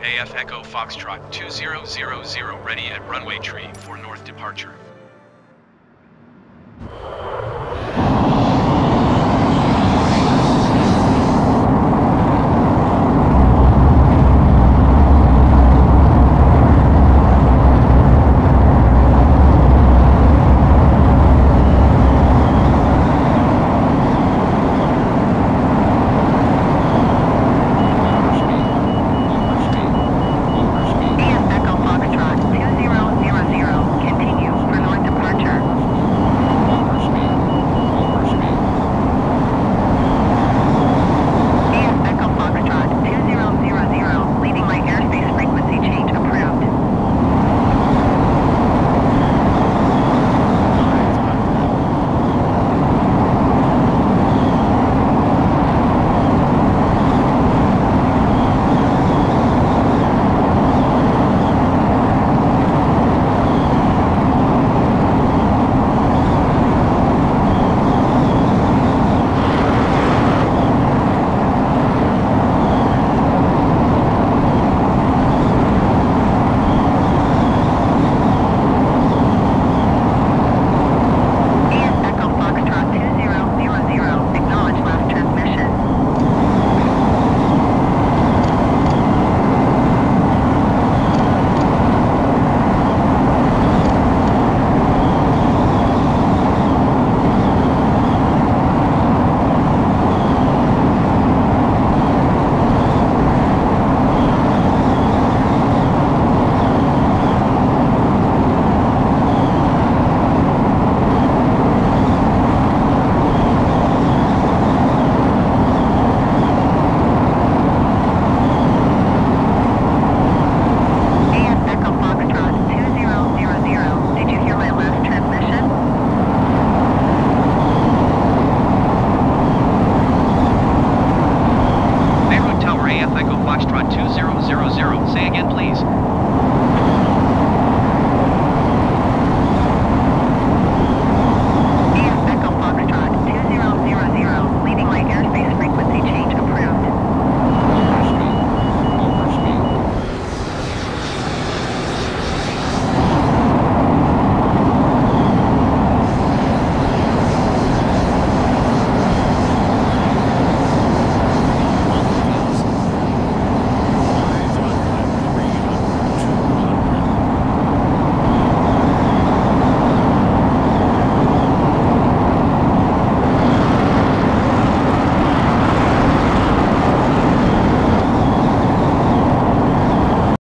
AF Echo Foxtrot 2000 ready at runway tree for north departure.